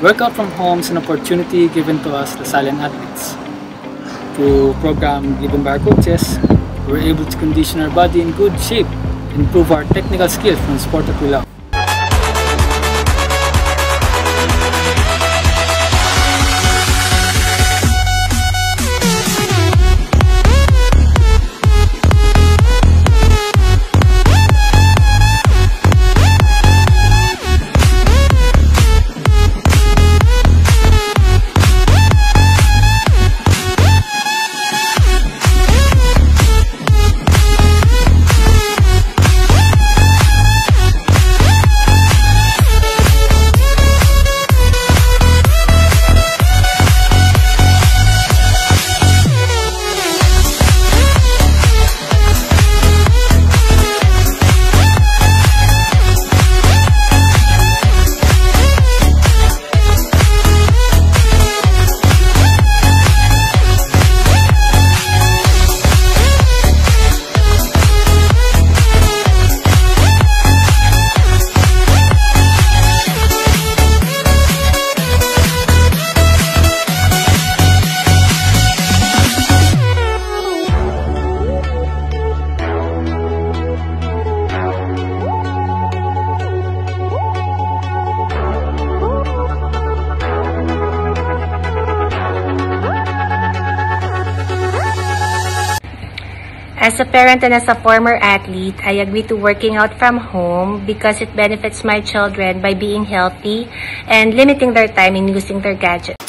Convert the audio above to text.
Workout from home is an opportunity given to us, the Lasallian athletes. Through program given by our coaches, we're able to condition our body in good shape, improve our technical skills from the sport that we love. As a parent and as a former athlete, I agree to working out from home because it benefits my children by being healthy and limiting their time in using their gadgets.